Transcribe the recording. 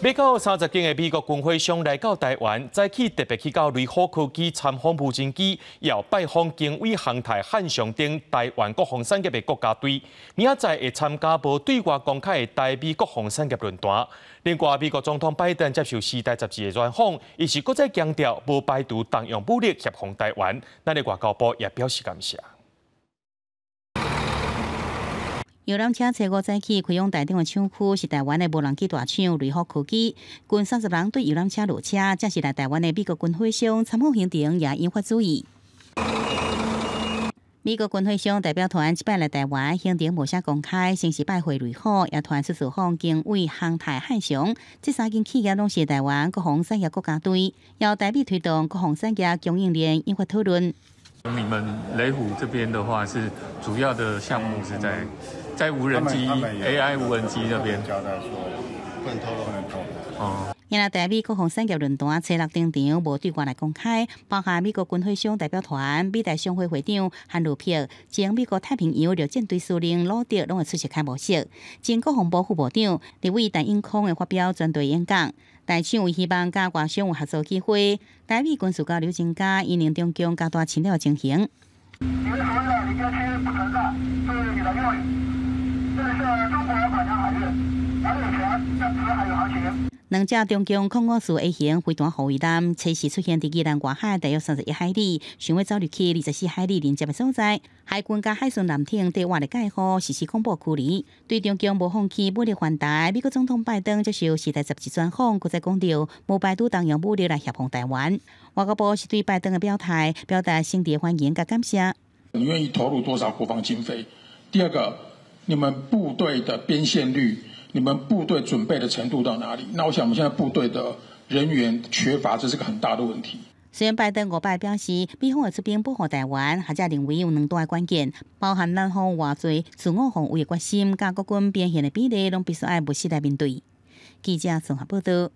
美国三十间的美国军火商来到台湾，再去特别去到雷虎科技参访无人机，要拜访经纬航太汉翔等台湾国防产业的国家队，明仔载会参加无对外公开的台美国防产业论坛。另外，美国总统拜登接受《时代》杂志的专访，伊是搁再强调无排除动用武力协防台湾。咱的外交部也表示感谢。游览车车五载起开往台中的厂区是台湾的无人机大厂瑞福科技，近三十人对游览车落车，正是来台湾的美国军火商参访行程也引发注意。美国军火商代表团即摆来台湾，行程无啥公开，先是拜会瑞福，也团出属访经纬航太汉翔，这三间企业拢是台湾国防产业国家队，要代表推动国防产业供应链引发讨论。你们雷虎这边的话，是主要的项目是在在无人机 AI 无人机那边。交代说，不能透露，不能透露。哦。今日台美国防产业论坛车六登场，无对外来公开，包含美国军火商代表团、美大商会会长韩鲁平，将美国太平洋陆战队司令罗德拢会出席开幕式。前国防部副部长李伟陈英空会发表专题演讲。大厂为希望加外商务合作机会，台美军事交流增加，以令中共加大侵略情形。你们所有离间区不存在，注意你的用语。这是中国海洋海域，哪里有权，暂时还有航行。两架中共空军 A 型飞弹护卫舰，初时出现伫宜兰外海大约三十一海里，想要走入去二十四海里连接的所在。海军甲海巡舰艇对外的介护实施恐怖驱离，对中共无放弃武力反台。美国总统拜登接受时代杂志专访，佮再讲到，无拜都动用武力来协防台湾。外交部是对拜登的表态表达深切欢迎甲感谢。你愿意投入多少国防经费？第二个，你们部队的边线率？你们部队准备的程度到哪里？那我想，我们现在部队的人员缺乏，这是个很大的问题。虽然拜登五拜表示，美方会出兵保护台湾，或者认为有两大关键，包含南方外罪、自我防卫的决心，甲国军表现的比例，拢必须爱不时来面对。记者综合报道。